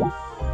you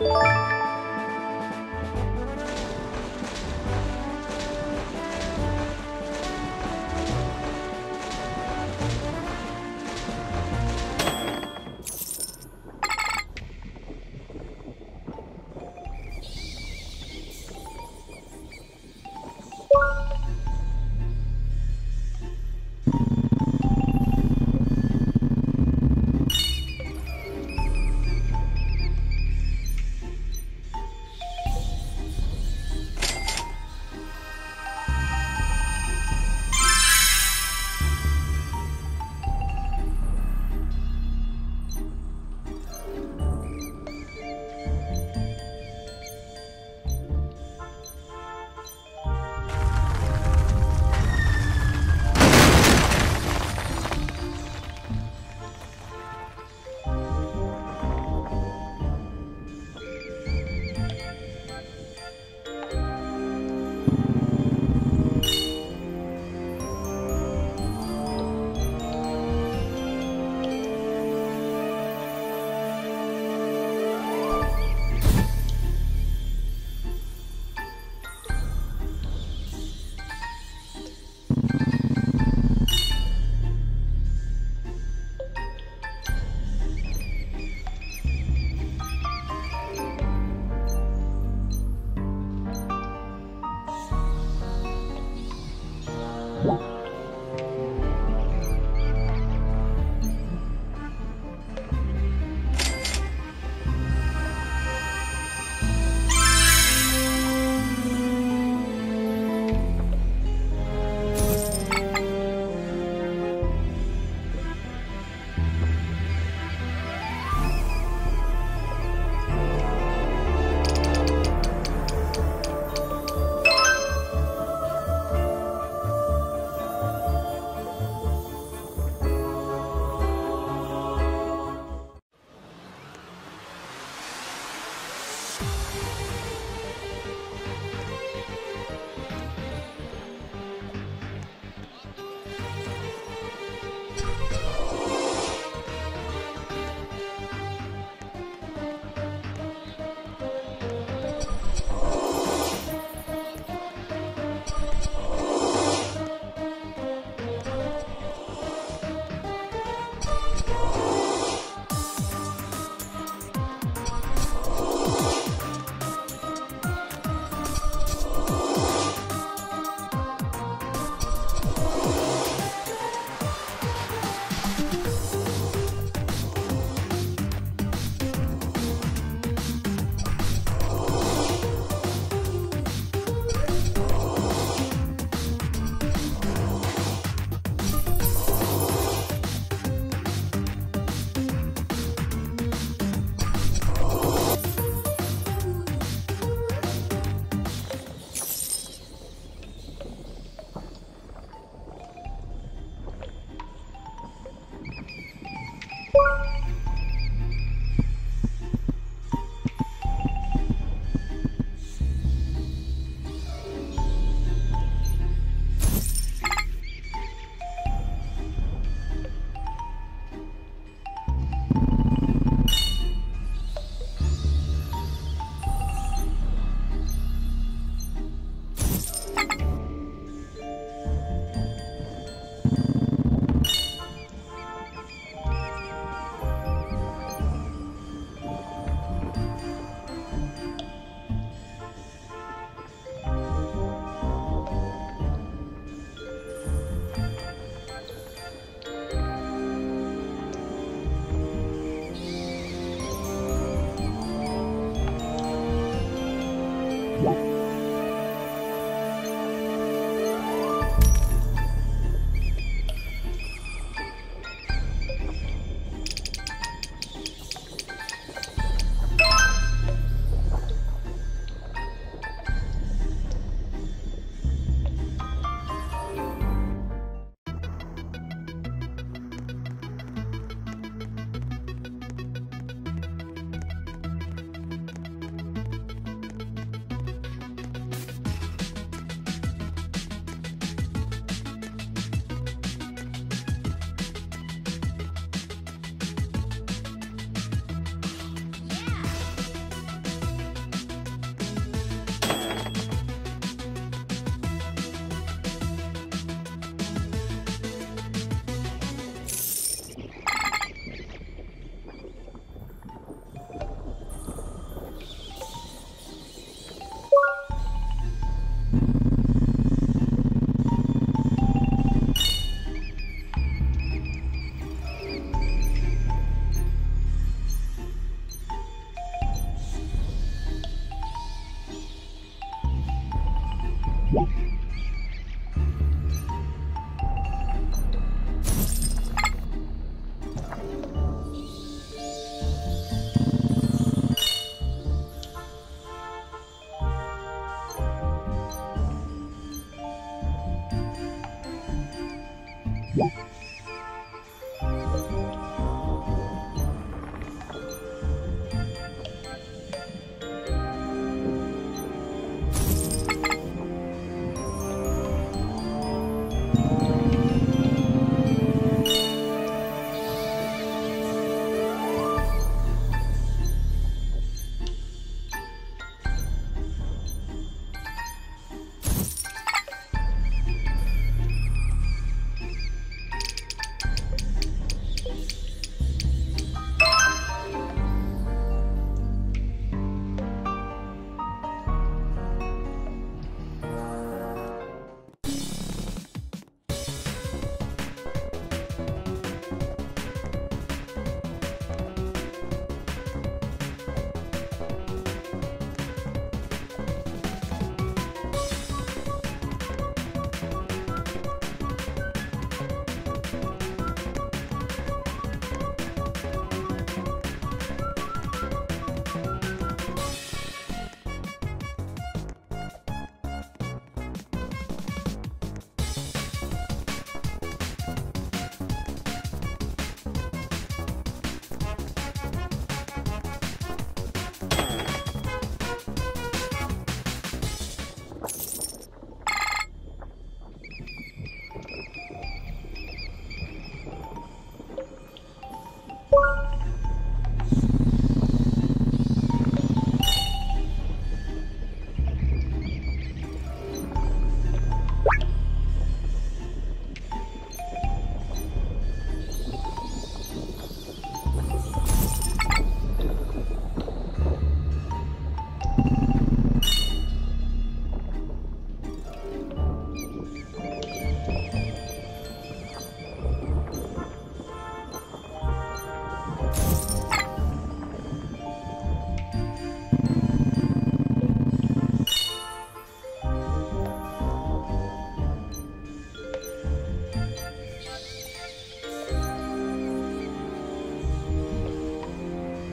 you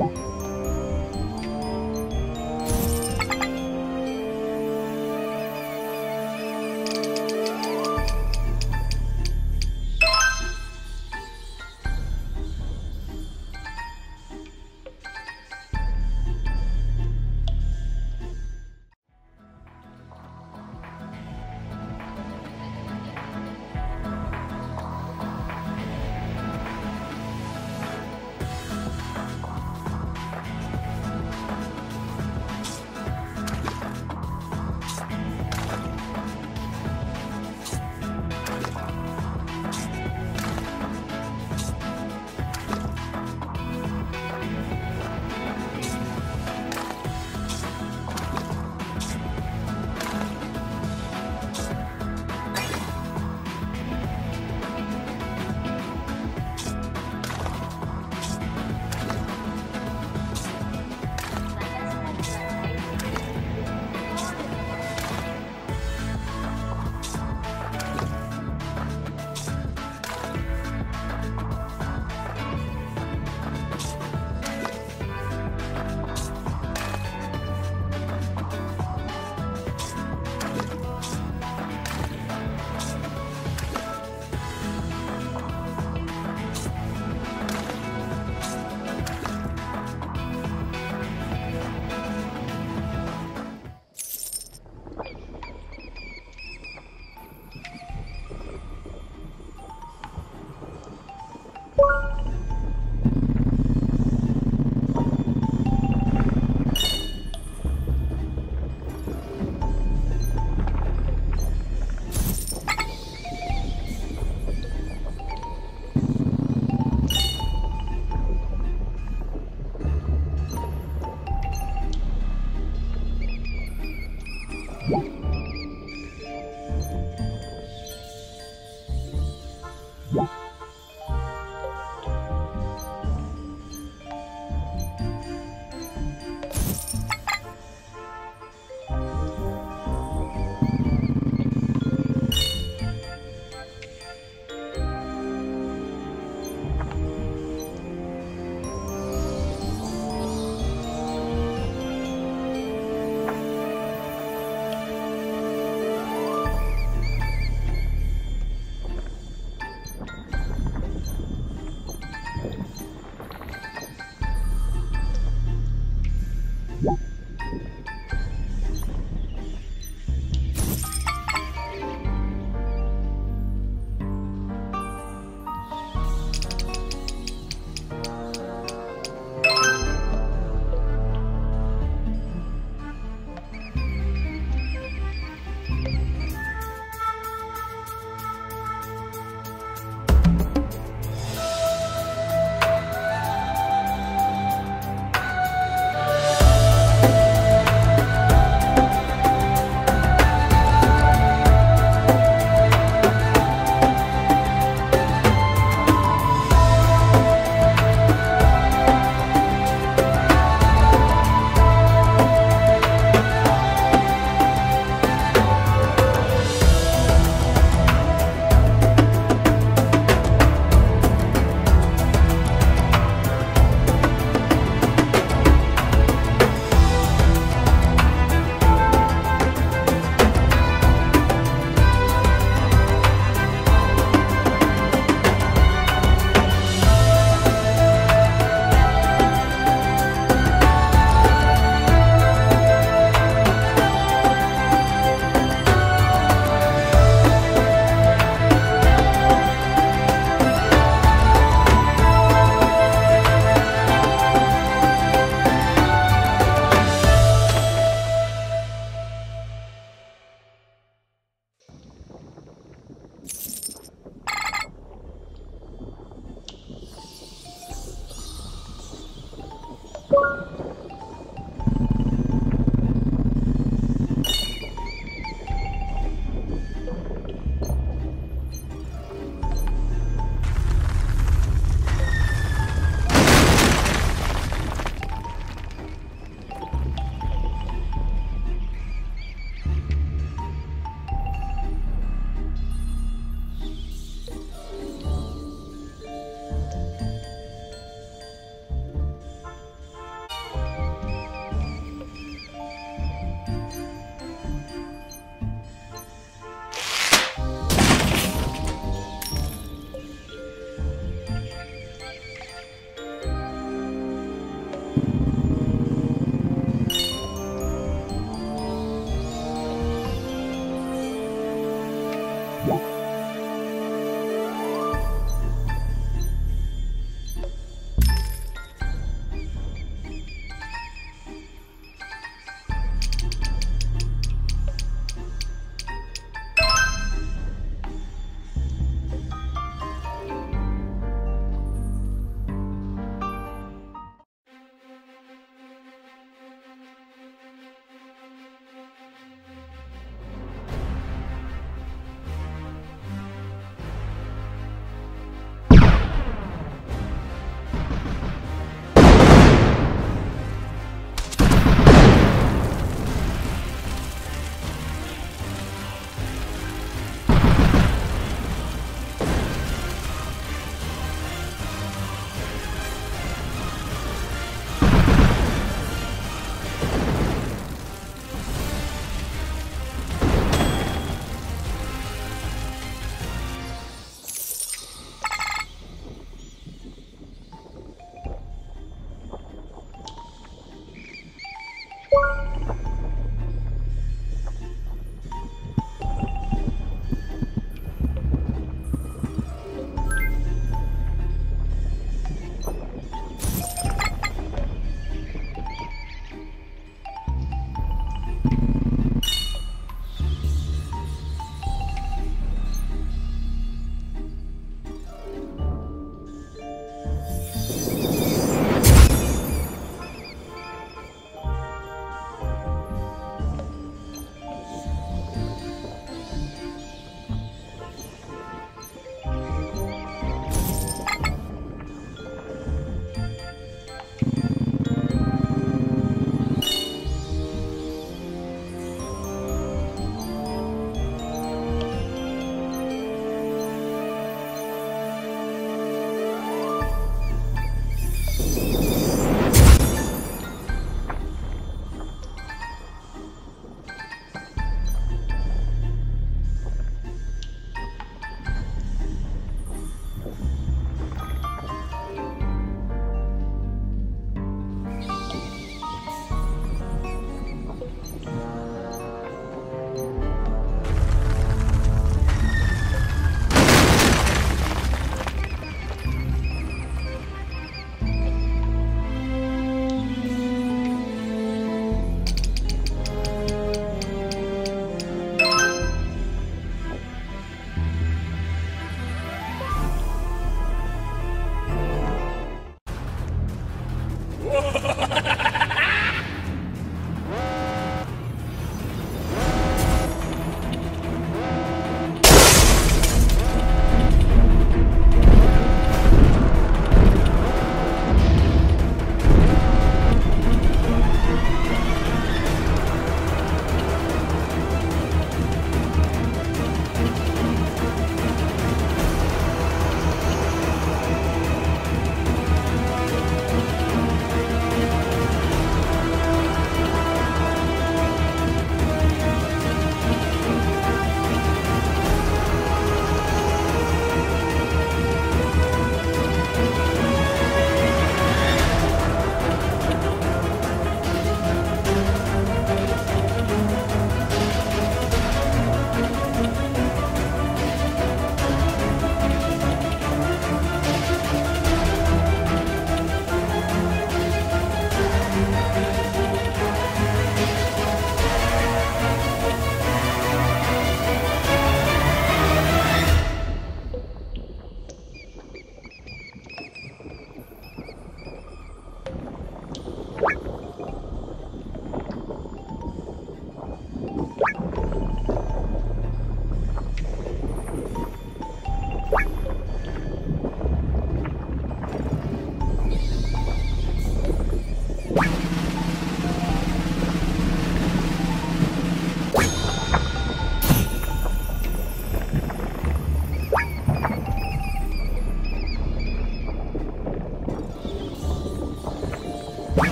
음.